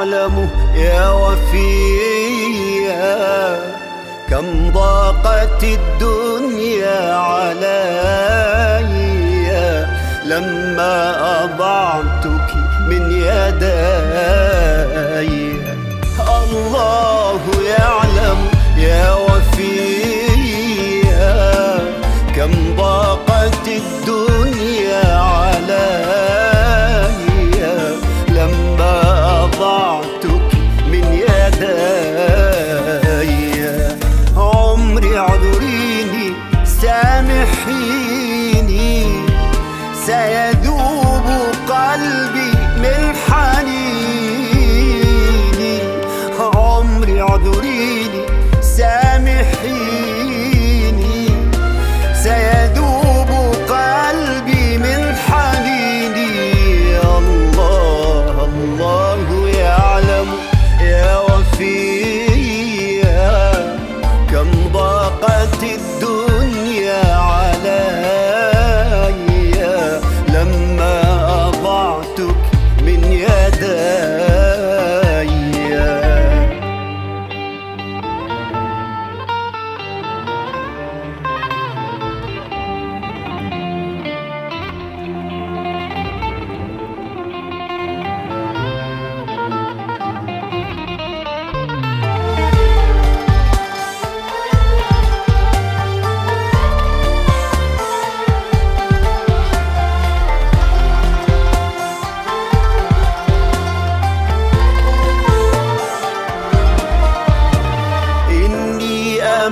يعلم يا وفيا. كم ضاقت الدنيا علي لما أضعتك من يدي. الله يعلم يا وفيا.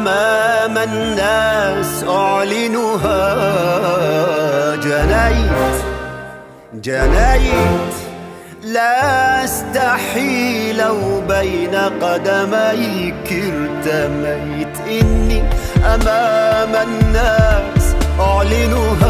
أمام الناس أعلنها جنيت جنيت لا أستحي لو بين قدميك ارتميت إني أمام الناس أعلنها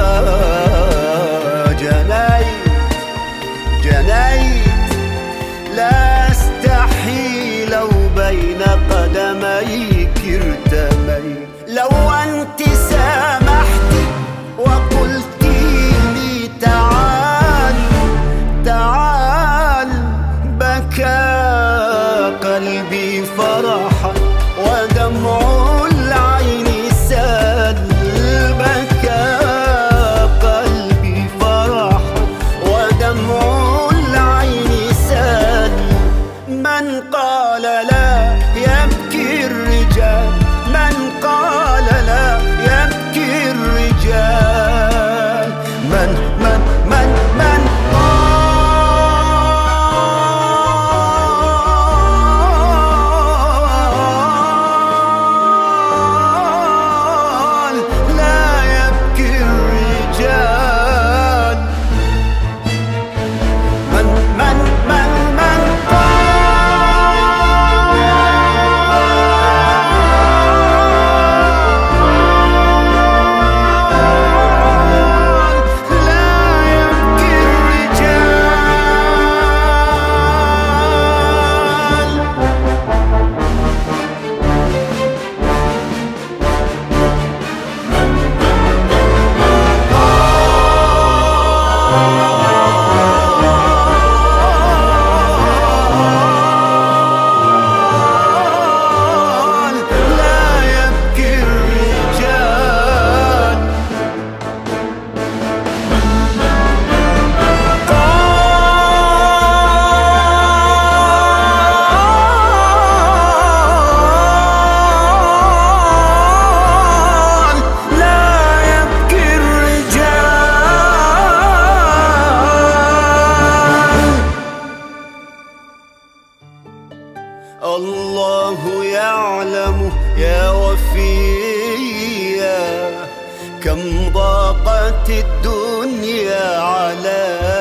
الله يعلم يا وفيا كم ضاقت الدنيا عليك